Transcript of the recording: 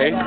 Okay.